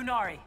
Qunari.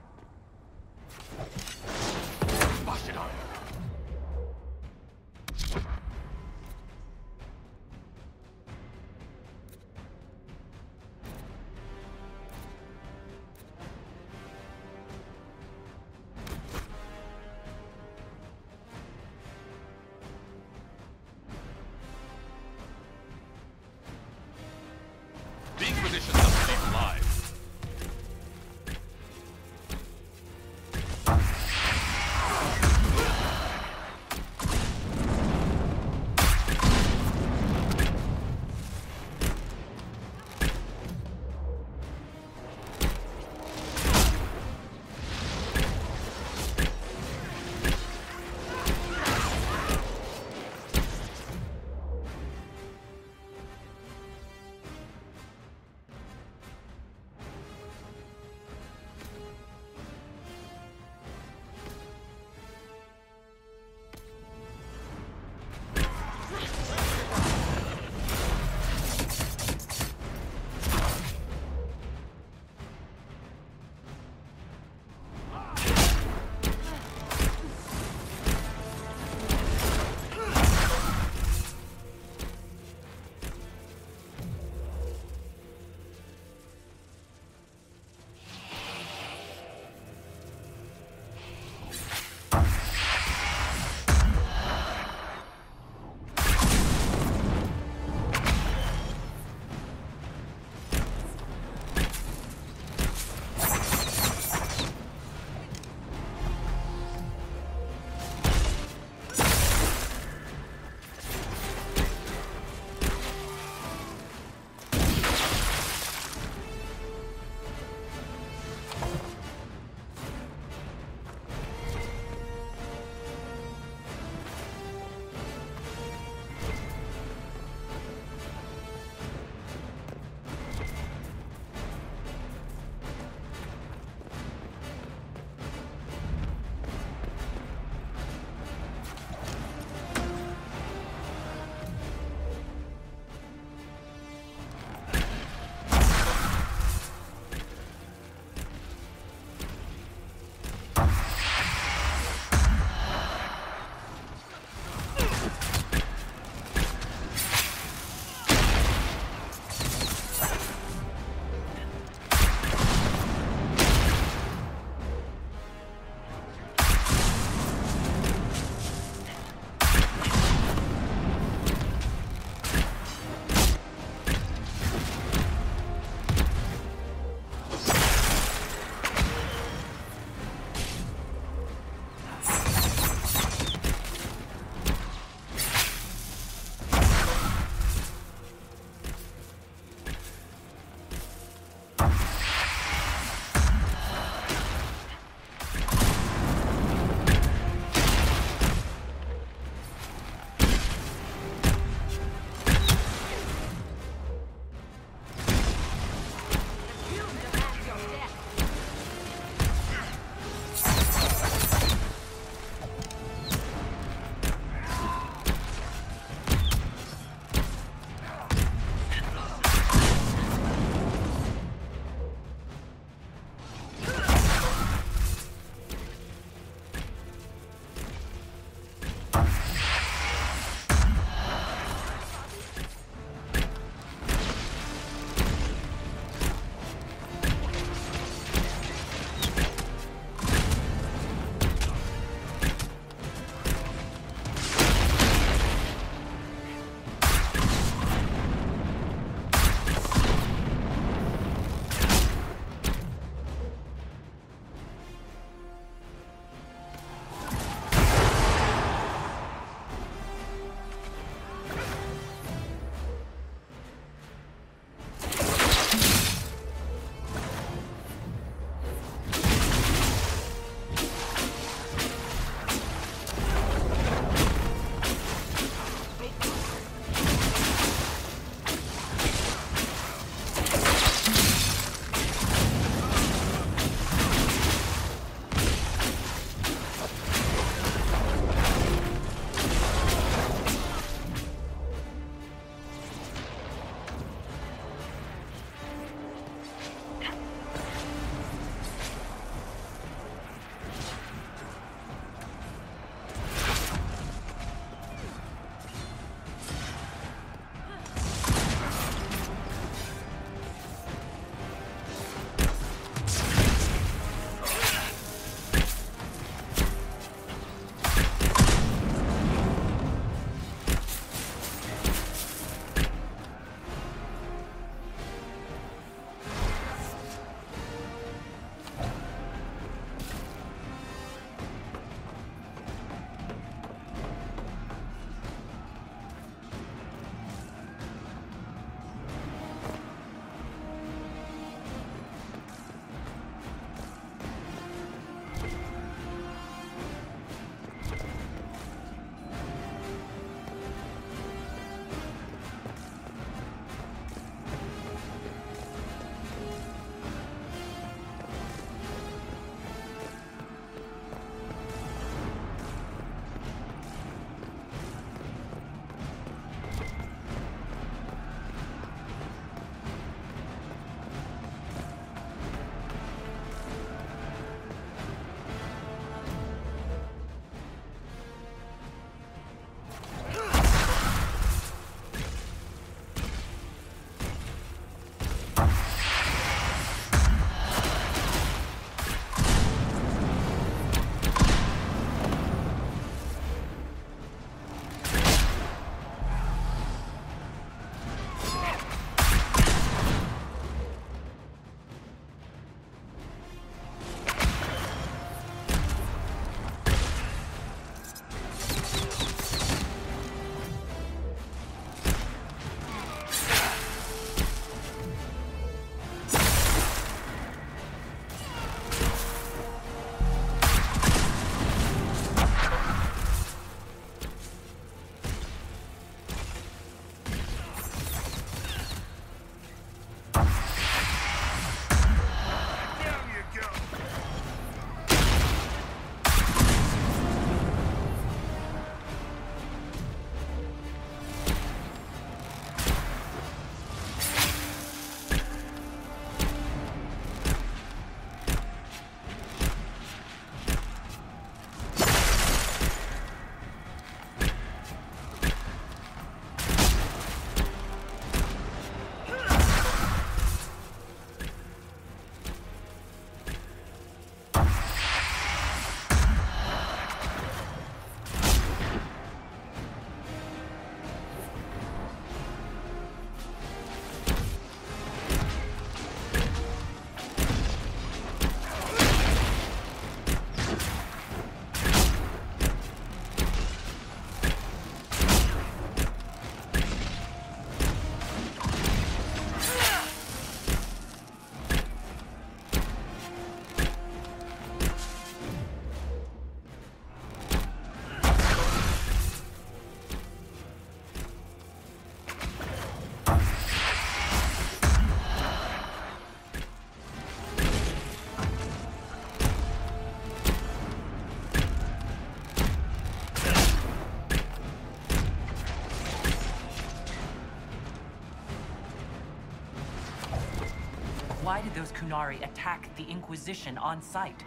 Did those Qunari attack the Inquisition on sight?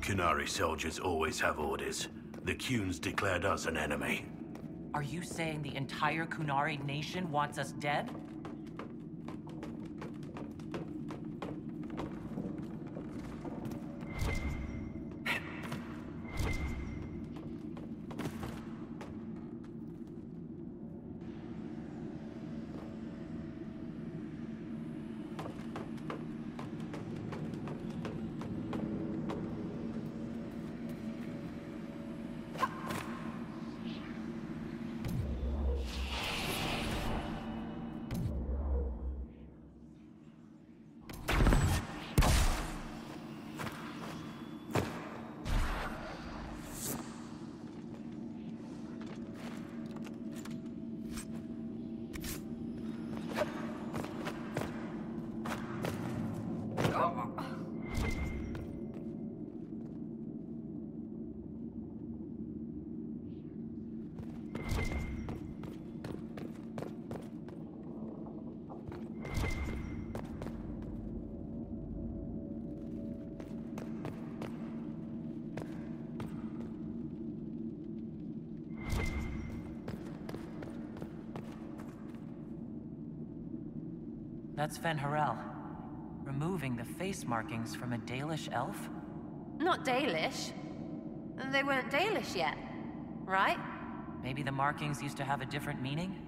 Qunari soldiers always have orders. The Qun's declared us an enemy. Are you saying the entire Qunari nation wants us dead? That's Fen'Harel. Removing the face markings from a Dalish elf? Not Dalish. They weren't Dalish yet, right? Maybe the markings used to have a different meaning?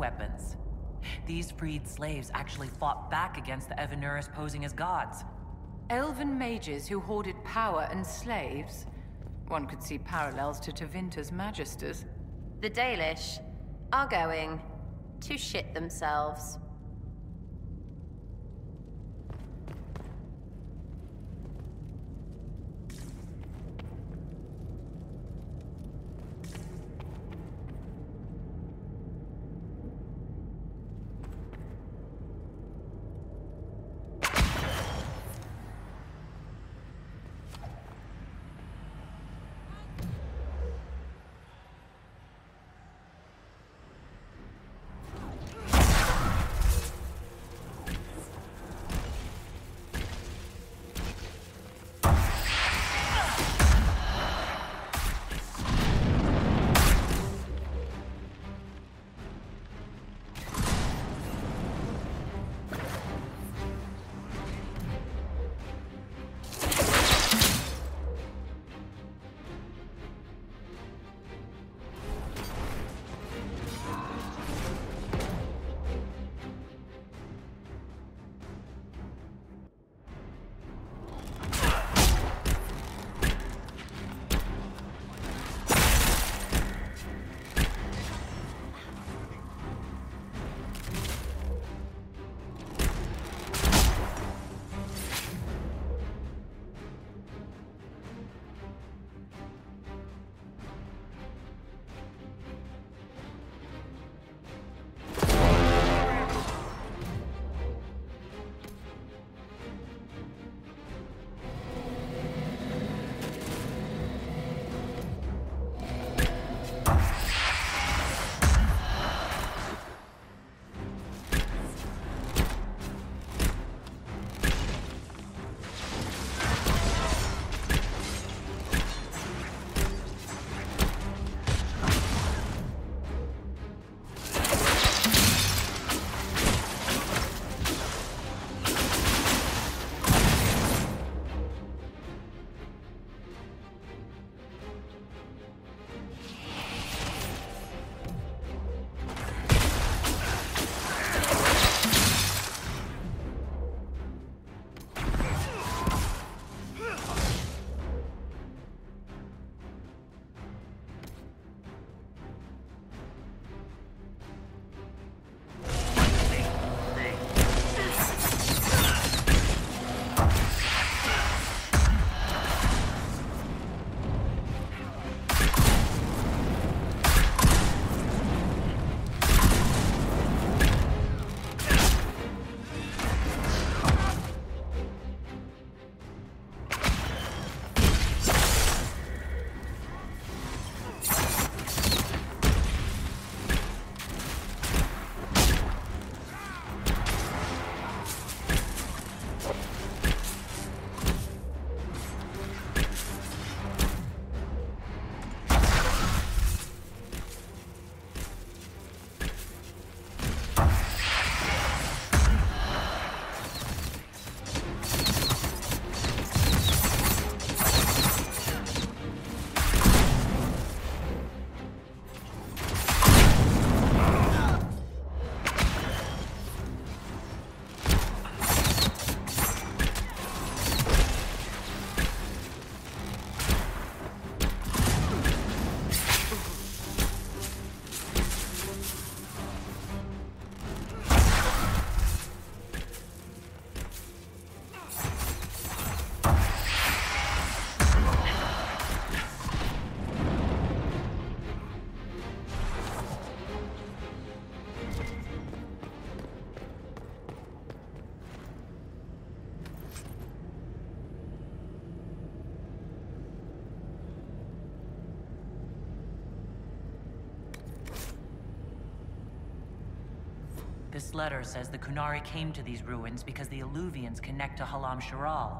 Weapons. These freed slaves actually fought back against the Evanuris posing as gods. Elven mages who hoarded power and slaves? One could see parallels to Tevinter's Magisters. The Dalish are going to shit themselves. This letter says the Qunari came to these ruins because the Eluvians connect to Halamshiral.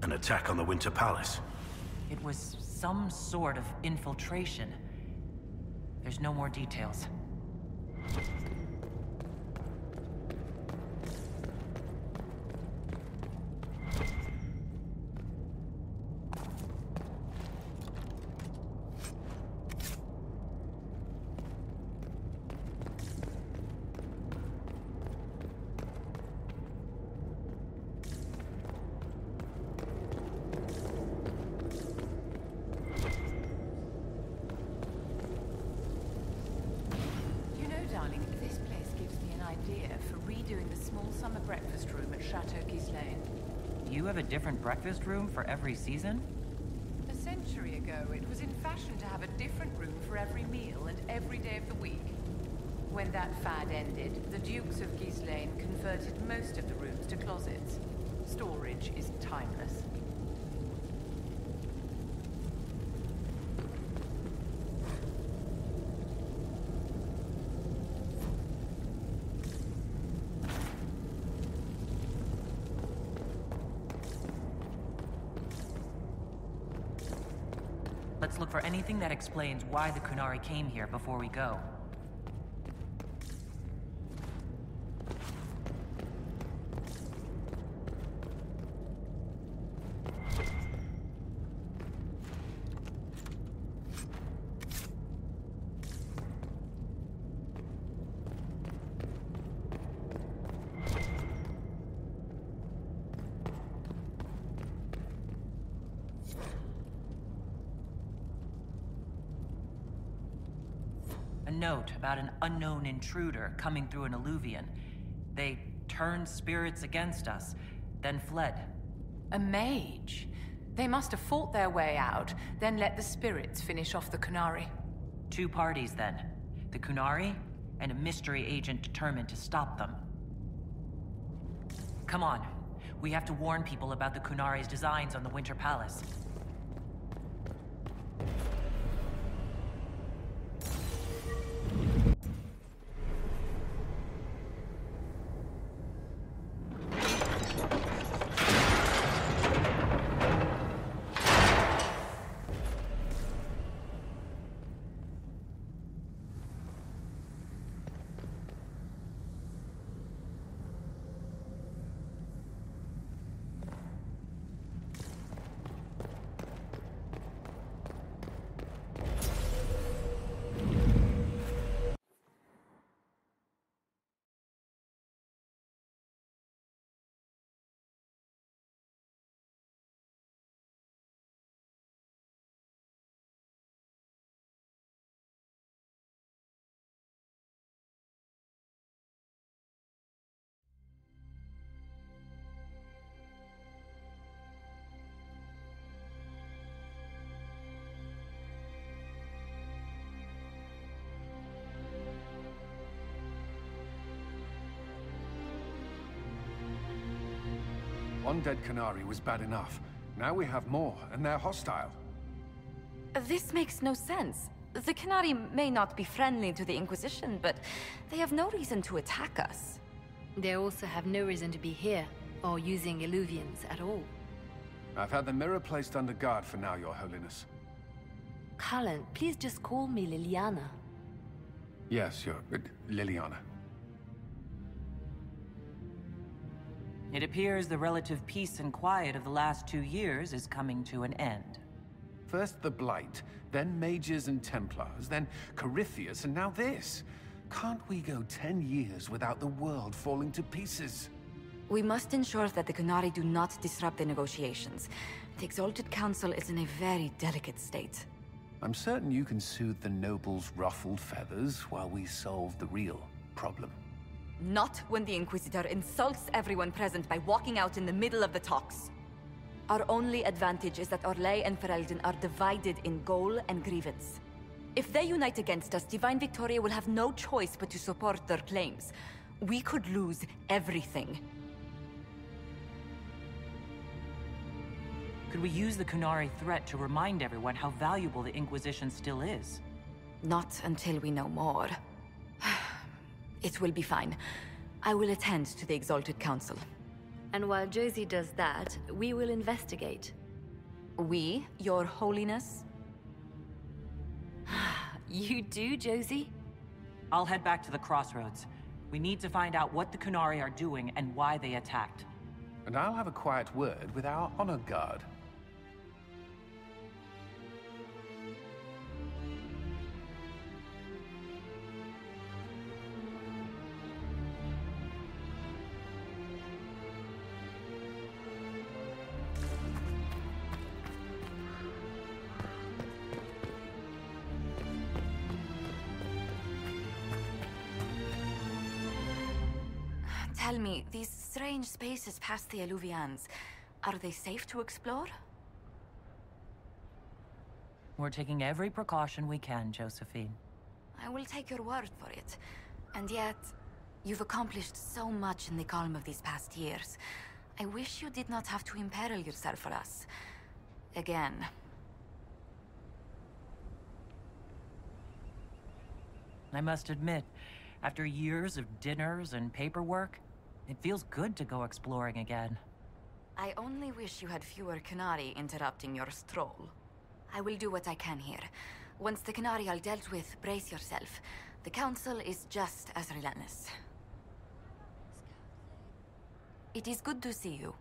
An attack on the Winter Palace. It was some sort of infiltration. There's no more details. breakfast room at Chateau Ghislaine. You have a different breakfast room for every season? A century ago, it was in fashion to have a different room for every meal and every day of the week. When that fad ended, the Dukes of Ghislaine converted most of the rooms to closets. Storage is timeless. For anything that explains why the Qunari came here before we go. A note about an unknown intruder coming through an eluvian. They turned spirits against us, then fled. A mage? They must have fought their way out, then let the spirits finish off the Qunari. Two parties then. The Qunari, and a mystery agent determined to stop them. Come on. We have to warn people about the Qunari's designs on the Winter Palace. One dead Qunari was bad enough. Now we have more, and they're hostile. This makes no sense. The Qunari may not be friendly to the Inquisition, but they have no reason to attack us. They also have no reason to be here, or using Eluvians at all. I've had the mirror placed under guard for now, Your Holiness. Cullen, please just call me Leliana. Yes, Your... Uh, Leliana. It appears the relative peace and quiet of the last two years is coming to an end. First the Blight, then Mages and Templars, then Corypheus, and now this. Can't we go ten years without the world falling to pieces? We must ensure that the Qunari do not disrupt the negotiations. The Exalted Council is in a very delicate state. I'm certain you can soothe the nobles' ruffled feathers while we solve the real problem. Not when the Inquisitor insults everyone present by walking out in the middle of the talks. Our only advantage is that Orlais and Ferelden are divided in goal and grievance. If they unite against us, Divine Victoria will have no choice but to support their claims. We could lose everything. Could we use the Qunari threat to remind everyone how valuable the Inquisition still is? Not until we know more. It will be fine. I will attend to the Exalted Council. And while Josie does that, we will investigate. We, Your Holiness? You do, Josie? I'll head back to the crossroads. We need to find out what the Qunari are doing and why they attacked. And I'll have a quiet word with our honor guard. Spaces past the Eluvians. Are they safe to explore? We're taking every precaution we can, Josephine. I will take your word for it. And yet, you've accomplished so much in the calm of these past years. I wish you did not have to imperil yourself for us. Again. I must admit, after years of dinners and paperwork, it feels good to go exploring again. I only wish you had fewer Qunari interrupting your stroll. I will do what I can here. Once the Qunari are dealt with, brace yourself. The Council is just as relentless. It is good to see you.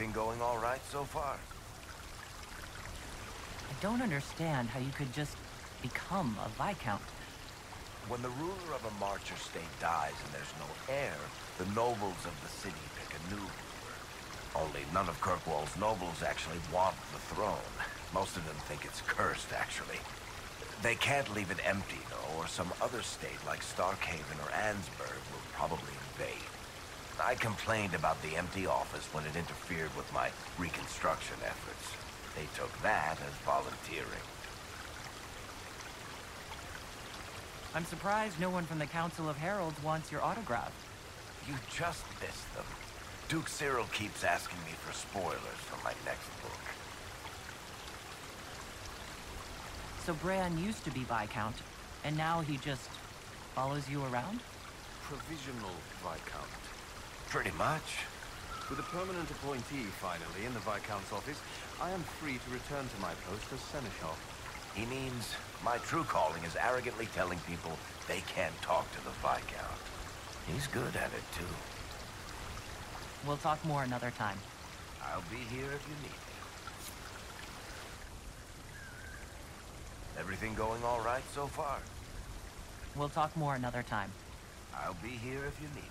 Everything going all right so far? I don't understand how you could just become a Viscount. When the ruler of a Marcher state dies and there's no heir, the nobles of the city pick a new ruler. Only none of Kirkwall's nobles actually want the throne. Most of them think it's cursed, actually. They can't leave it empty, though, or some other state like Starkhaven or Ansburg will probably invade. I complained about the empty office when it interfered with my reconstruction efforts. They took that as volunteering. I'm surprised no one from the Council of Heralds wants your autograph. You just missed them. Duke Cyril keeps asking me for spoilers for my next book. So Bran used to be Viscount, and now he just follows you around? Provisional Viscount. Pretty much. With a permanent appointee, finally, in the Viscount's office, I am free to return to my post as Seneschal. He means my true calling is arrogantly telling people they can't talk to the Viscount. He's good at it, too. We'll talk more another time. I'll be here if you need me. Everything going all right so far? We'll talk more another time. I'll be here if you need me.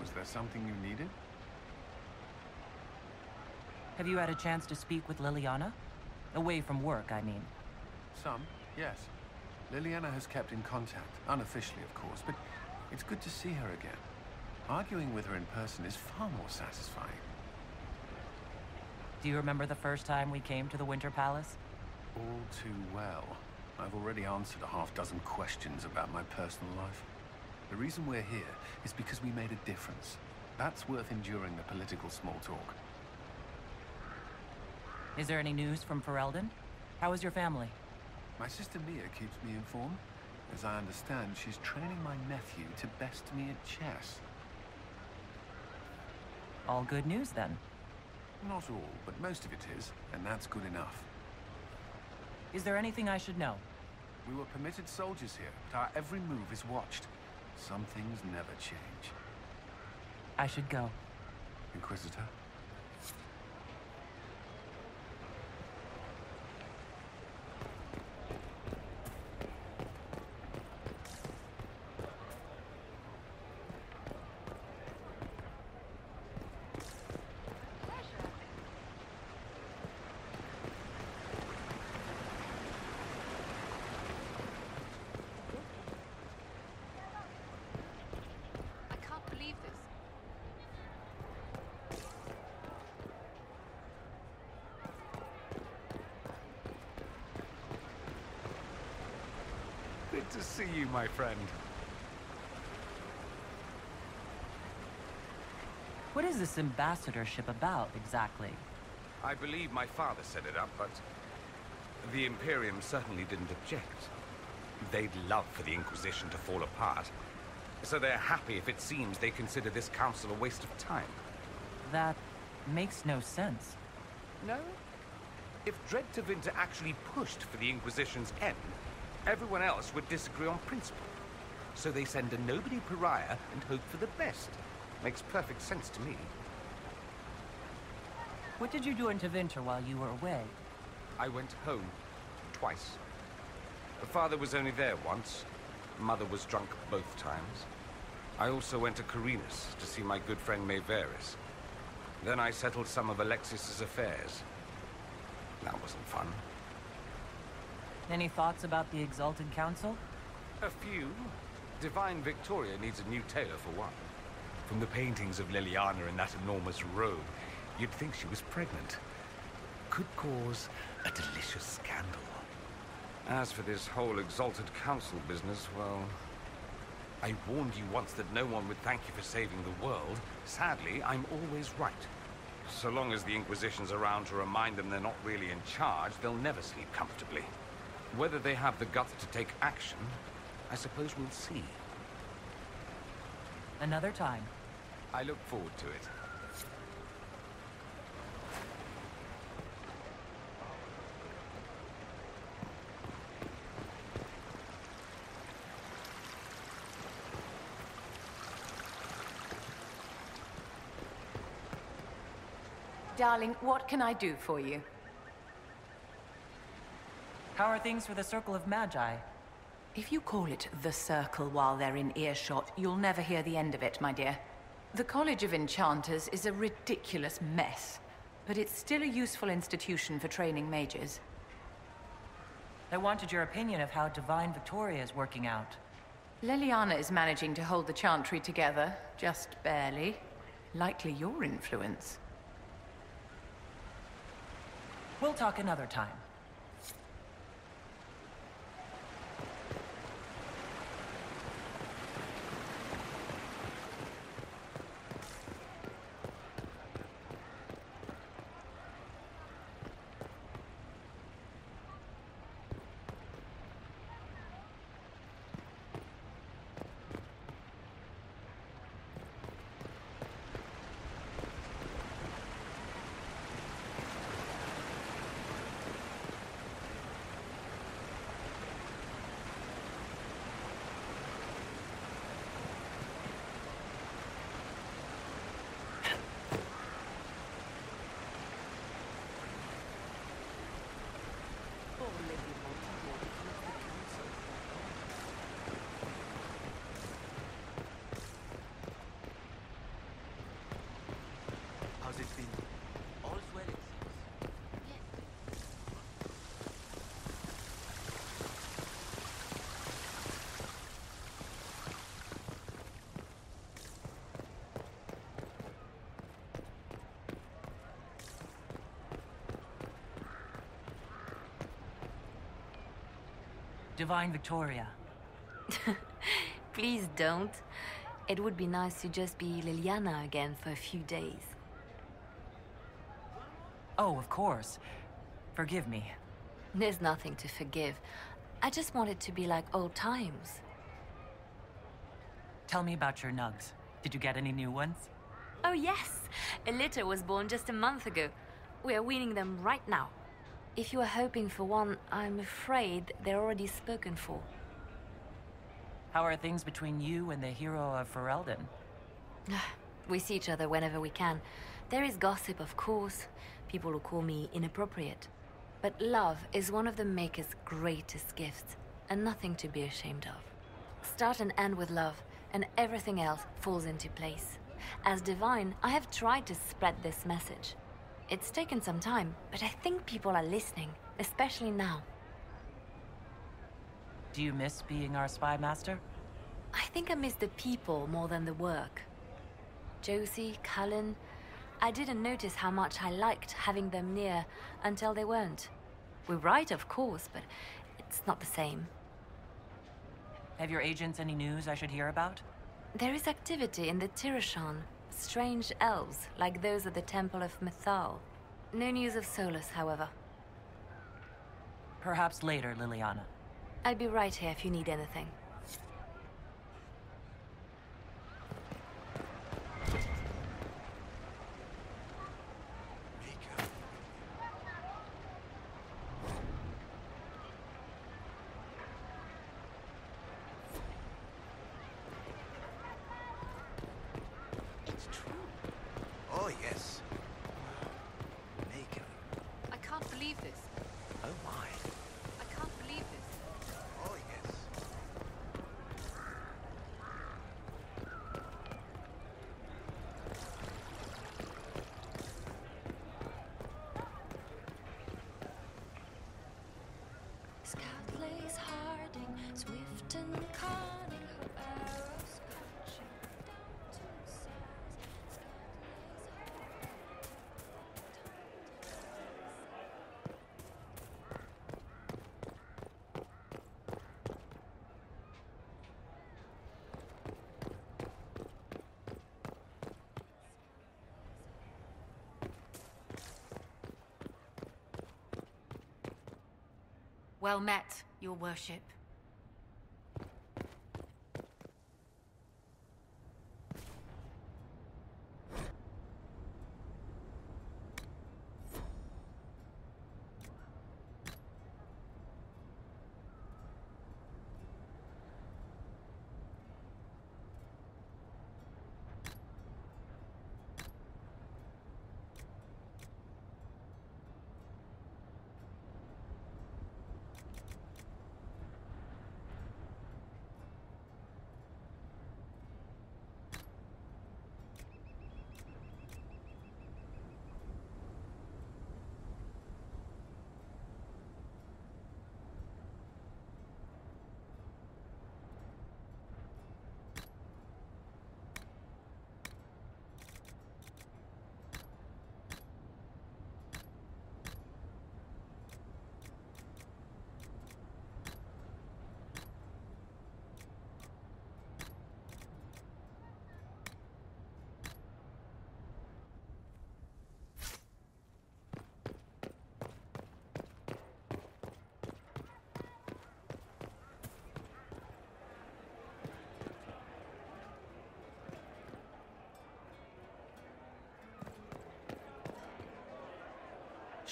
Was there something you needed? Have you had a chance to speak with Leliana? Away from work, I mean. Some, yes. Leliana has kept in contact, unofficially of course, but it's good to see her again. Arguing with her in person is far more satisfying. Do you remember the first time we came to the Winter Palace? All too well. I've already answered a half dozen questions about my personal life. The reason we're here is because we made a difference. That's worth enduring the political small talk. Is there any news from Ferelden? How is your family? My sister Mia keeps me informed. As I understand, she's training my nephew to best me at chess. All good news then. Not all, but most of it is, and that's good enough. Is there anything I should know? We were permitted soldiers here, but our every move is watched. Some things never change. I should go. Inquisitor? I can't believe this. to see you, my friend. What is this ambassadorship about, exactly? I believe my father set it up, but the Imperium certainly didn't object. They'd love for the Inquisition to fall apart, so they're happy if it seems they consider this council a waste of time. That makes no sense. No? If Dread Tevinter actually pushed for the Inquisition's end, everyone else would disagree on principle. So they send a nobody pariah and hope for the best. Makes perfect sense to me. What did you do in Tevinter while you were away? I went home. Twice. Father was only there once. Mother was drunk both times. I also went to Qarinus to see my good friend Maevaris. Then I settled some of Alexius's affairs. That wasn't fun. Any thoughts about the Exalted Council? A few. Divine Victoria needs a new tailor for one. From the paintings of Leliana in that enormous robe, you'd think she was pregnant. Could cause a delicious scandal. As for this whole Exalted Council business, well... I warned you once that no one would thank you for saving the world. Sadly, I'm always right. So long as the Inquisition's around to remind them they're not really in charge, they'll never sleep comfortably. Whether they have the guts to take action, I suppose we'll see. Another time. I look forward to it. Darling, what can I do for you? How are things for the Circle of Magi? If you call it the Circle while they're in earshot, you'll never hear the end of it, my dear. The College of Enchanters is a ridiculous mess, but it's still a useful institution for training mages. I wanted your opinion of how Divine Victoria is working out. Leliana is managing to hold the Chantry together, just barely. Likely your influence. We'll talk another time. How's it been? All's well, it seems. Divine Victoria. Please don't. It would be nice to just be Leliana again for a few days. Oh, of course. Forgive me. There's nothing to forgive. I just want it to be like old times. Tell me about your nugs. Did you get any new ones? Oh, yes! A litter was born just a month ago. We are weaning them right now. If you are hoping for one, I'm afraid they're already spoken for. How are things between you and the hero of Ferelden? We see each other whenever we can. There is gossip, of course. People who call me inappropriate. But love is one of the Maker's greatest gifts, and nothing to be ashamed of. Start and end with love, and everything else falls into place. As Divine, I have tried to spread this message. It's taken some time, but I think people are listening, especially now. Do you miss being our spy master? I think I miss the people more than the work. Josie, Cullen, I didn't notice how much I liked having them near until they weren't. We write, of course, but it's not the same. Have your agents any news I should hear about? There is activity in the Tirashan. Strange elves, like those at the Temple of Mythal. No news of Solas, however. Perhaps later, Leliana. I'll be right here if you need anything. Well met, your worship.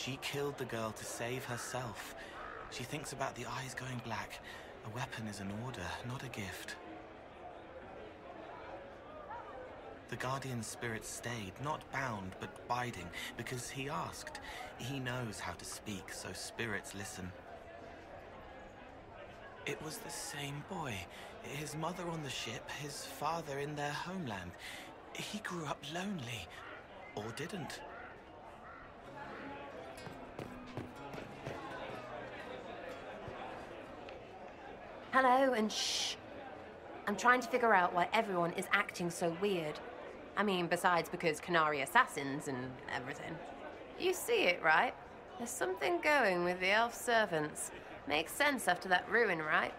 She killed the girl to save herself. She thinks about the eyes going black. A weapon is an order, not a gift. The Guardian spirit stayed, not bound, but biding, because he asked. He knows how to speak, so spirits listen. It was the same boy. His mother on the ship, his father in their homeland. He grew up lonely. Or didn't. And shh. I'm trying to figure out why everyone is acting so weird. I mean, besides because Qunari assassins and everything. You see it, right? There's something going with the elf servants. Makes sense after that ruin, right?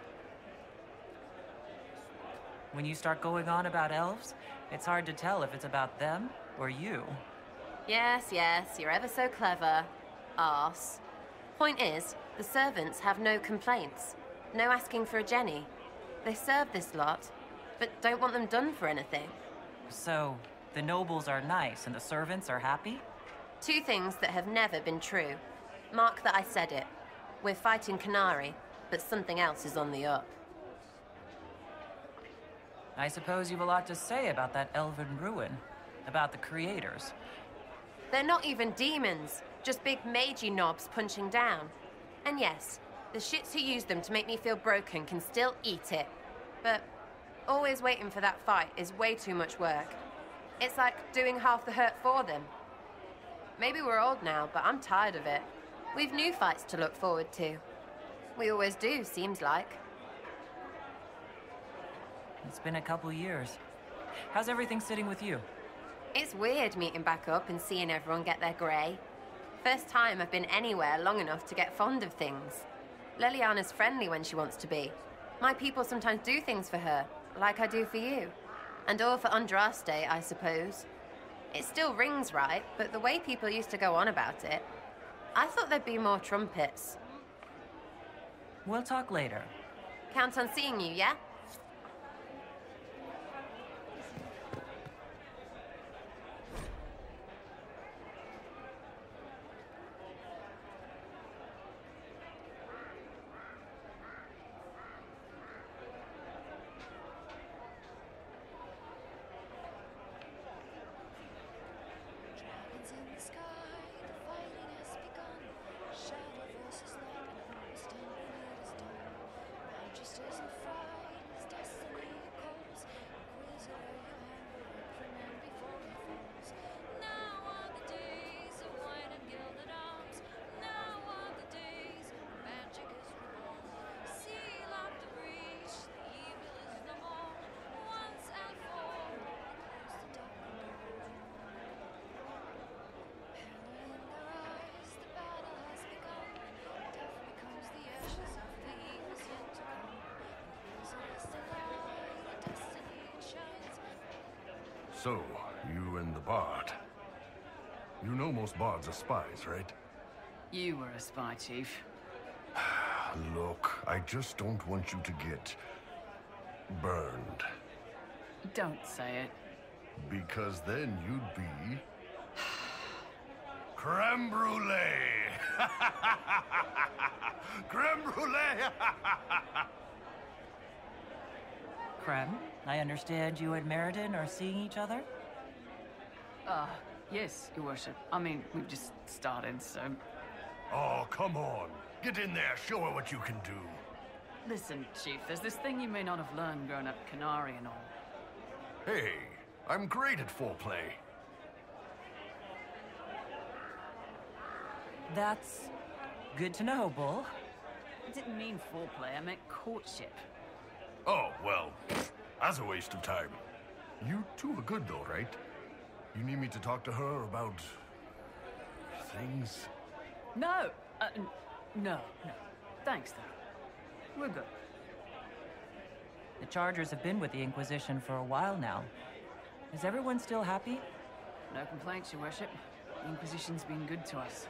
When you start going on about elves, it's hard to tell if it's about them or you. Yes, yes, you're ever so clever. Arse. Point is, the servants have no complaints. No asking for a Jenny. They serve this lot, but don't want them done for anything. So, the nobles are nice and the servants are happy? Two things that have never been true. Mark that I said it. We're fighting Qunari, but something else is on the up. I suppose you've a lot to say about that elven ruin. About the creators. They're not even demons, just big magey knobs punching down. And yes, the shits who use them to make me feel broken can still eat it. But always waiting for that fight is way too much work. It's like doing half the hurt for them. Maybe we're old now, but I'm tired of it. We've new fights to look forward to. We always do, seems like. It's been a couple years. How's everything sitting with you? It's weird meeting back up and seeing everyone get their grey. First time I've been anywhere long enough to get fond of things. Leliana's friendly when she wants to be. My people sometimes do things for her, like I do for you. And all for Andraste, I suppose. It still rings right, but the way people used to go on about it, I thought there'd be more trumpets. We'll talk later. Count on seeing you, yeah? Dragons in the sky, the fighting has begun. Shadow versus light, and who will stand when it is done? Magisters and fright, his destiny calls. Inquisitor, your hand will reprimand before he falls. Now are the days of white and gilded arms. Now are the days when magic is reborn. Seal up the breach, the evil is no more. Once and for all, close the dark doors. Hell in their eyes, the battle has begun. Death becomes the ashes of the evils yet to come. Prison is the light, the destiny it shines. So, you and the bard. You know most bards are spies, right? You were a spy, Chief. Look, I just don't want you to get burned. Don't say it. Because then you'd be creme brulee. creme brulee. Krem, I understand you and Maryden are seeing each other? Uh, yes, Your Worship. I mean, we've just started, so... oh, come on. Get in there. Show her what you can do. Listen, Chief, there's this thing you may not have learned growing up Qunari and all. Hey, I'm great at foreplay. That's good to know, Bull. I didn't mean foreplay, I meant courtship. Oh, well, that's a waste of time. You two are good, though, right? You need me to talk to her about. things? No! Uh, no, no. Thanks, though. We're good. The Chargers have been with the Inquisition for a while now. Is everyone still happy? No complaints, Your Worship. The Inquisition's been good to us.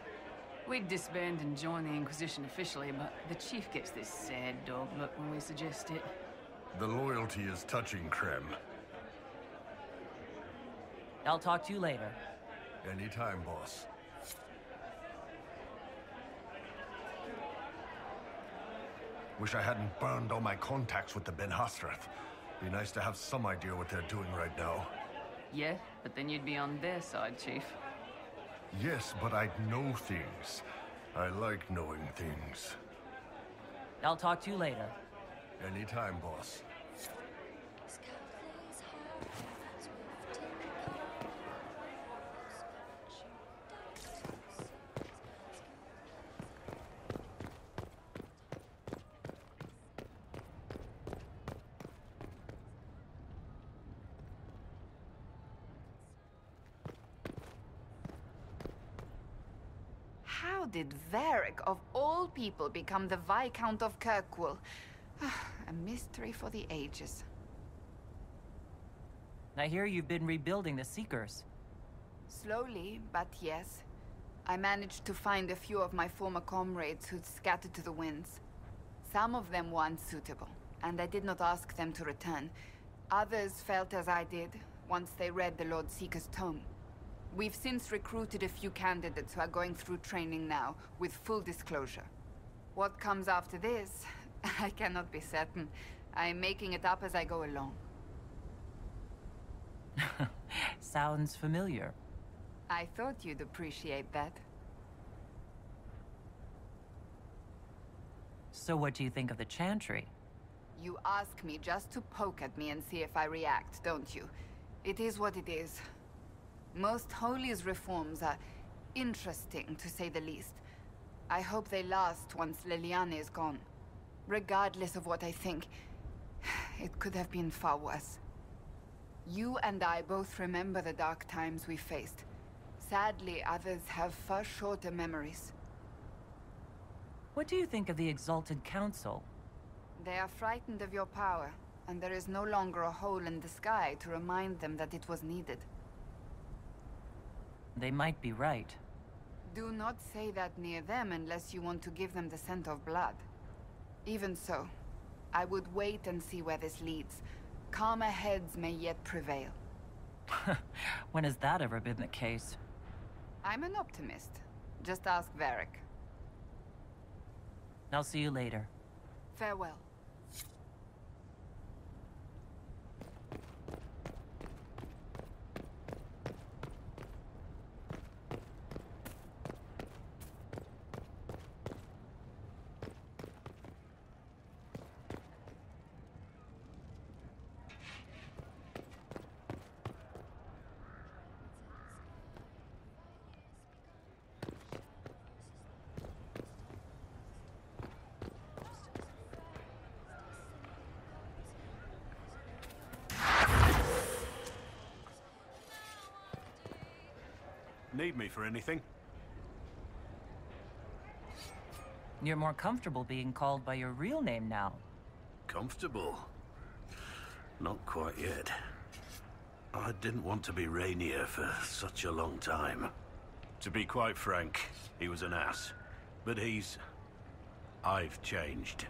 We'd disband and join the Inquisition officially, but the Chief gets this sad dog look when we suggest it. The loyalty is touching, Krem. I'll talk to you later. Anytime, boss. Wish I hadn't burned all my contacts with the Ben-Hassrath. Be nice to have some idea what they're doing right now. Yeah, but then you'd be on their side, Chief. Yes, but I'd know things. I like knowing things. I'll talk to you later. Anytime, boss. How did Varric, of all people, become the Viscount of Kirkwall? A mystery for the ages. I hear you've been rebuilding the Seekers. Slowly, but yes. I managed to find a few of my former comrades who'd scattered to the winds. Some of them were unsuitable, and I did not ask them to return. Others felt as I did, once they read the Lord Seeker's tome. We've since recruited a few candidates who are going through training now, with full disclosure. What comes after this, I cannot be certain. I'm making it up as I go along. Sounds familiar. I thought you'd appreciate that. So what do you think of the Chantry? You ask me just to poke at me and see if I react, don't you? It is what it is. Most Holy's reforms are interesting, to say the least. I hope they last once Leliana is gone. Regardless of what I think, it could have been far worse. You and I both remember the dark times we faced. Sadly, others have far shorter memories. What do you think of the Exalted Council? They are frightened of your power, and there is no longer a hole in the sky to remind them that it was needed. They might be right. Do not say that near them unless you want to give them the scent of blood. Even so, I would wait and see where this leads. Calmer heads may yet prevail. when has that ever been the case? I'm an optimist. Just ask Varric. I'll see you later. Farewell. Need me for anything? You're more comfortable being called by your real name now. Comfortable? Not quite yet. I didn't want to be Rainier for such a long time. To be quite frank, he was an ass. But he's... I've changed.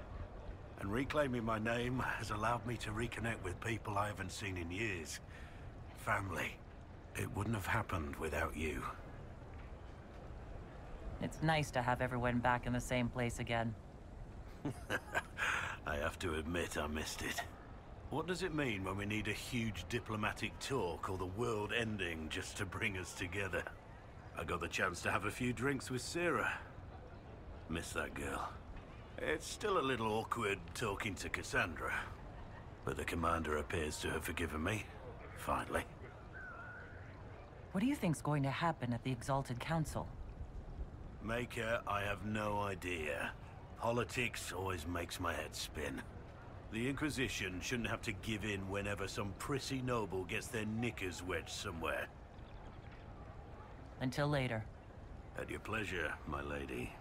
And reclaiming my name has allowed me to reconnect with people I haven't seen in years. Family. It wouldn't have happened without you. It's nice to have everyone back in the same place again. I have to admit I missed it. What does it mean when we need a huge diplomatic talk or the world ending just to bring us together? I got the chance to have a few drinks with Sera. Miss that girl. It's still a little awkward talking to Cassandra. But the commander appears to have forgiven me. Finally. What do you think's going to happen at the Exalted Council? Maker, I have no idea. Politics always makes my head spin. The Inquisition shouldn't have to give in whenever some prissy noble gets their knickers wedged somewhere. Until later. At your pleasure, my lady.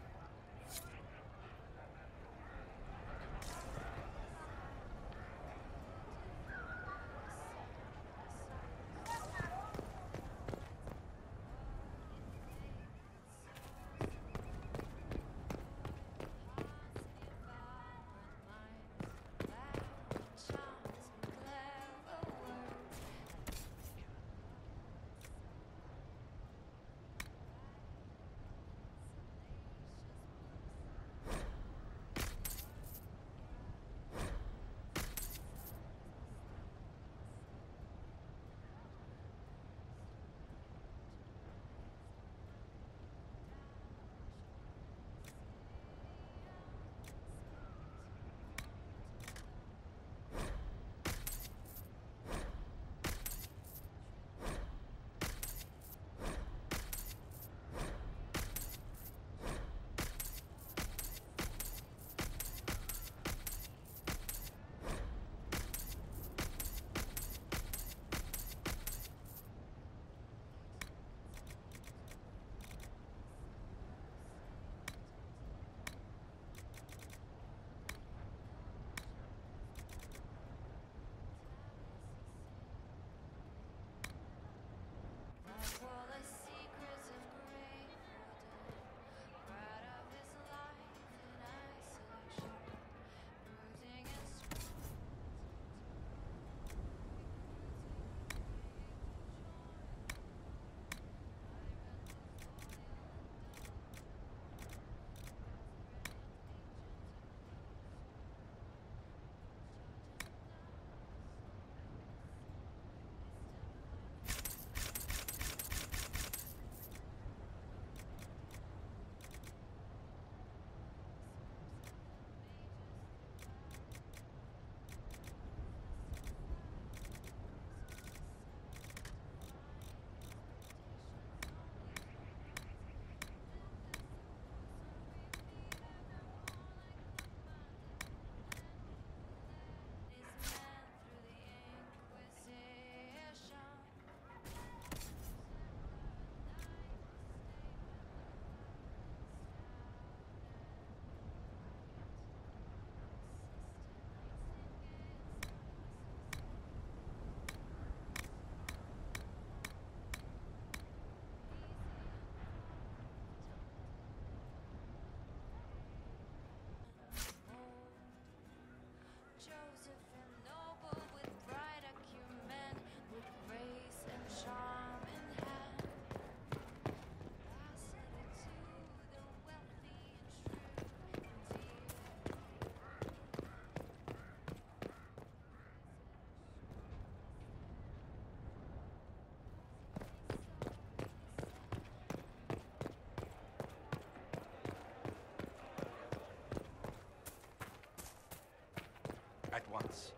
at once.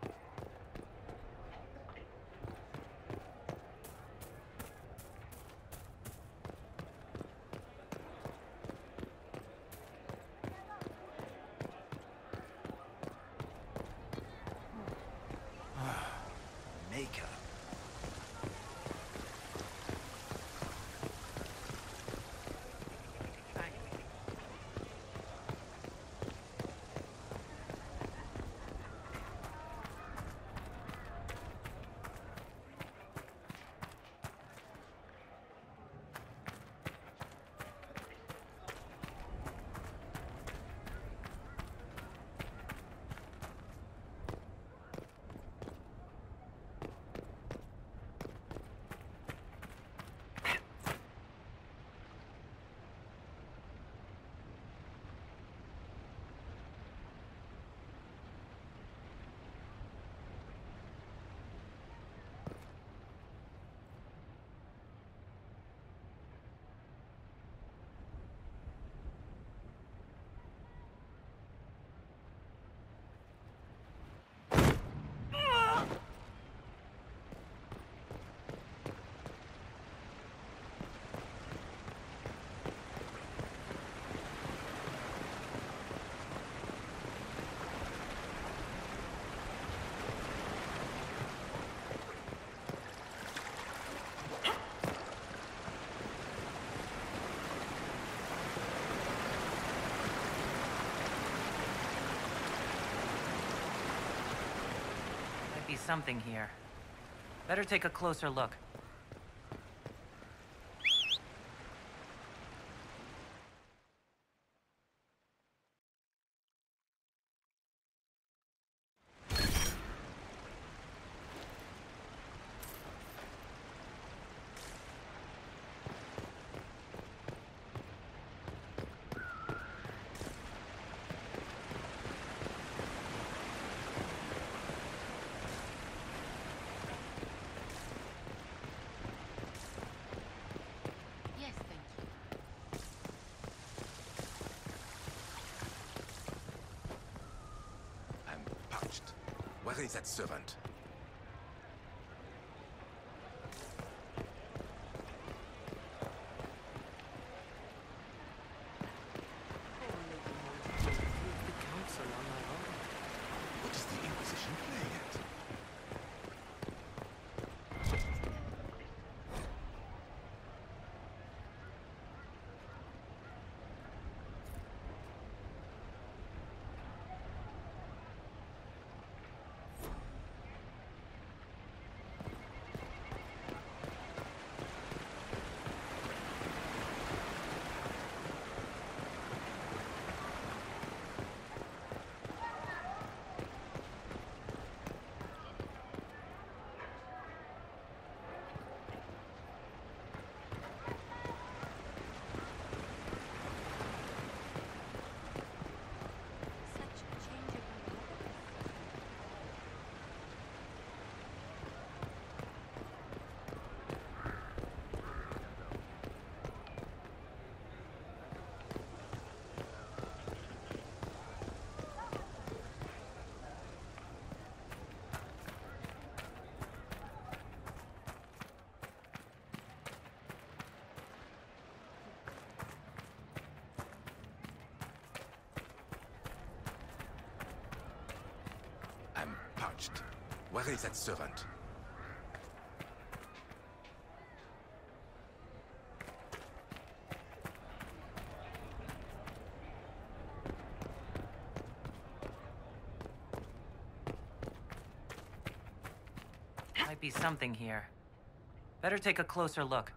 Something here. Better take a closer look. Yes, thank you. I'm parched. Where is that servant? What is the Inquisition playing at? Where is that servant? Might be something here. Better take a closer look.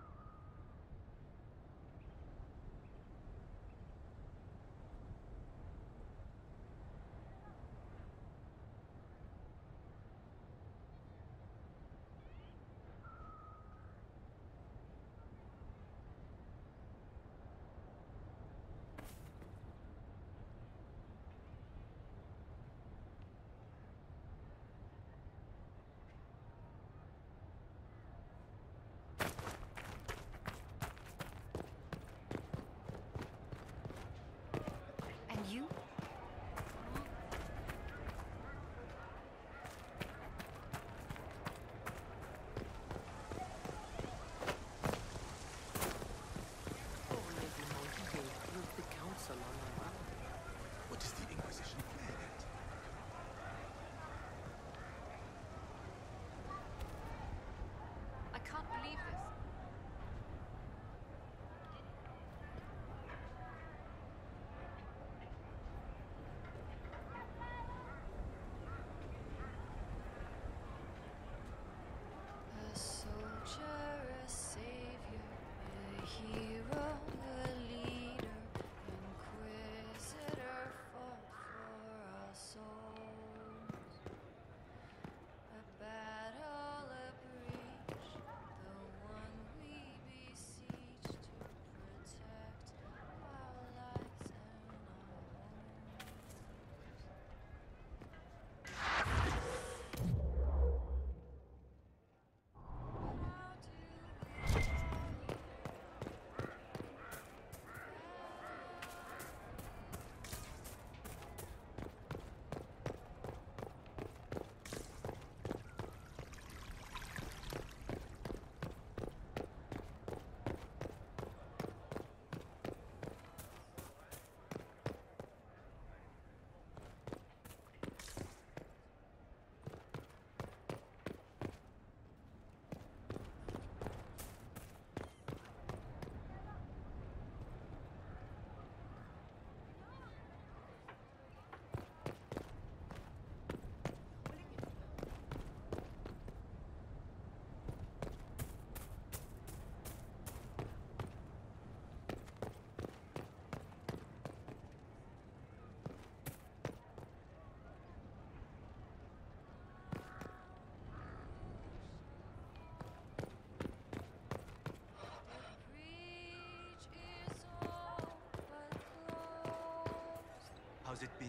How's it been?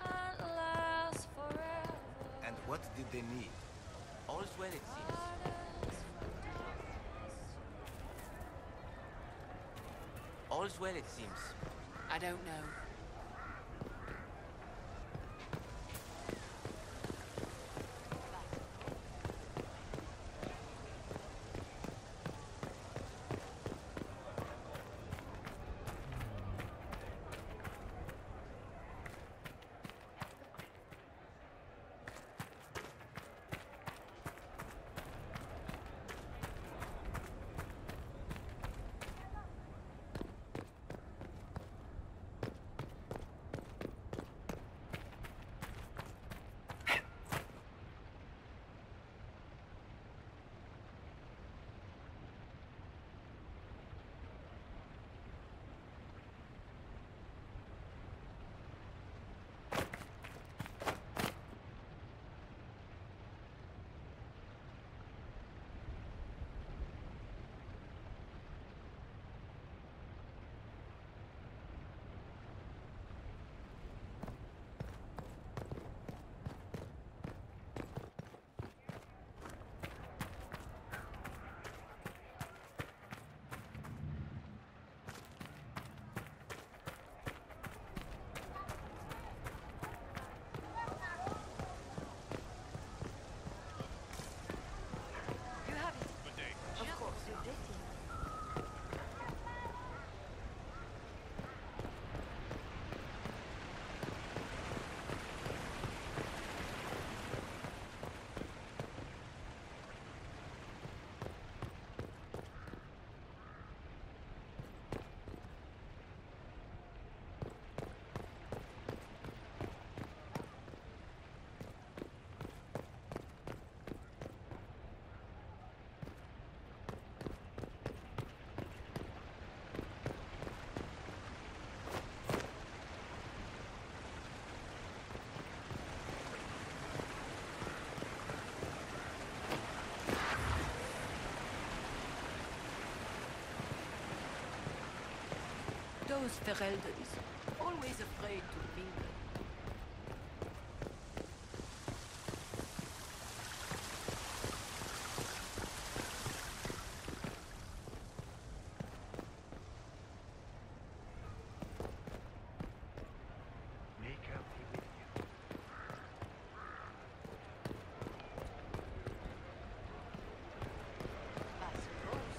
Can't last forever. And what did they need? All's well, it seems. All's well, it seems. I don't know. Those Fereldans, always afraid to mingle. May God be with you. I suppose.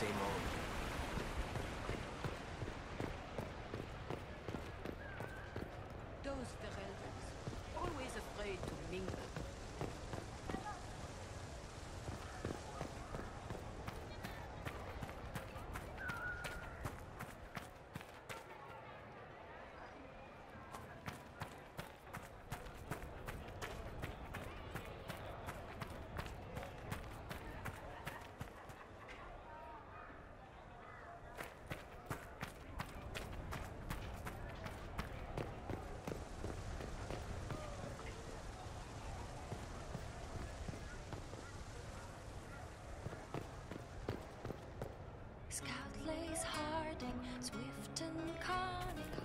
Same old. Those Fereldans, always afraid to mingle. Scout Lace Harding, swift and conical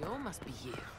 Royaux must be here.